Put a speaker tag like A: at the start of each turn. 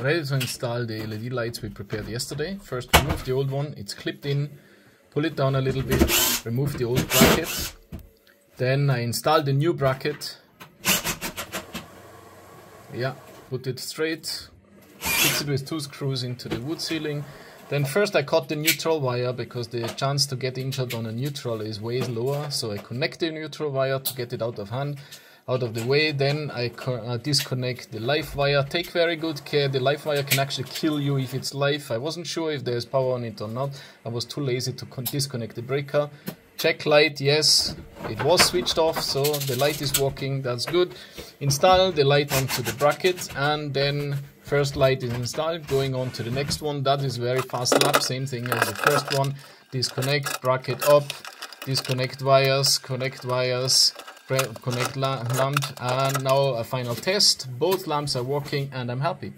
A: Ready to install the LED lights we prepared yesterday. First remove the old one, it's clipped in. Pull it down a little bit, remove the old bracket. Then I install the new bracket. Yeah, put it straight. Fix it with two screws into the wood ceiling. Then first I cut the neutral wire because the chance to get injured on a neutral is way lower. So I connect the neutral wire to get it out of hand out of the way. Then I uh, disconnect the live wire. Take very good care. The live wire can actually kill you if it's live. I wasn't sure if there's power on it or not. I was too lazy to disconnect the breaker. Check light, yes, it was switched off, so the light is working, that's good. Install the light onto the bracket and then first light is installed, going on to the next one. That is very fast lap, same thing as the first one. Disconnect, bracket up, disconnect wires, connect wires, connect lamp and now a final test. Both lamps are working and i'm happy